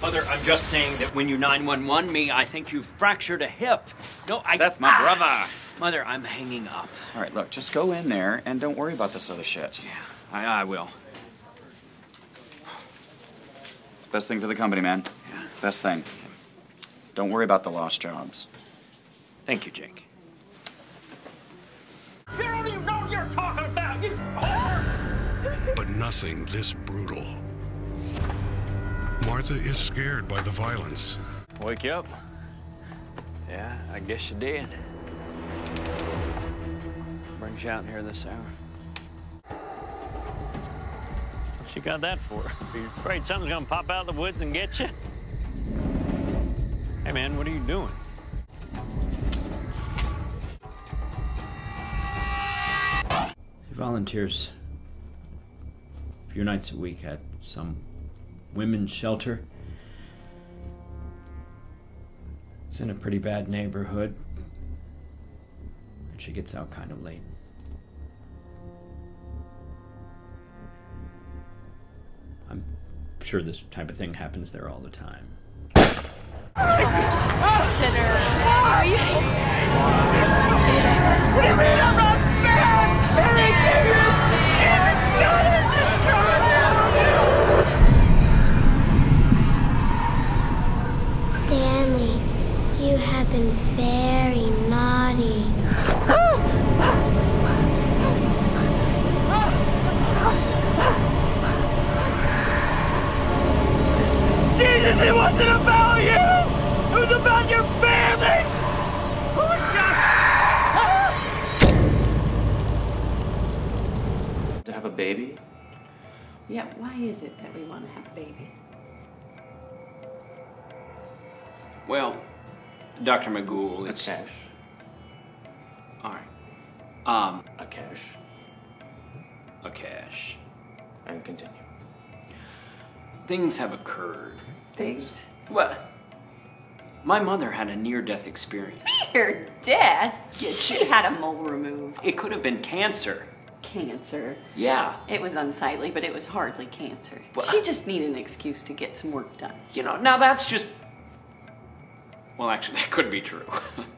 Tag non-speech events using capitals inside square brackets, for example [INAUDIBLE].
Mother, I'm just saying that when you 911 me, I think you fractured a hip. No, I. Seth, my Ah! brother. Mother, I'm hanging up. All right, look, just go in there and don't worry about this other shit. Yeah, I, I will. It's the best thing for the company, man. Yeah. Best thing. Don't worry about the lost jobs. Thank you, Jake. You don't even know what you're talking about, you whore! but nothing this brutal. Martha is scared by the violence. Wake you up? Yeah, I guess you did. Brings you out here this hour. What you got that for? Are you afraid something's gonna pop out of the woods and get you? Hey man, what are you doing? He volunteers a few nights a week at some women's shelter. It's in a pretty bad neighborhood. And she gets out kind of late. I'm sure this type of thing happens there all the time. Have been very naughty. Jesus, it wasn't about you! It was about your family! Oh! To have a baby? Yeah, why is it that we want to have a baby? Well, Dr. McGool, it's. cash. All right. Um, A cash. a cash. And continue. Things have occurred. Things. What? My mother had a near death experience. Your death? Yeah, she had a mole removed. It could have been cancer. Cancer. Yeah. It was unsightly, but it was hardly cancer. She just needed an excuse to get some work done. You know, now that's just. Well, actually, [LAUGHS] that could be true. [LAUGHS]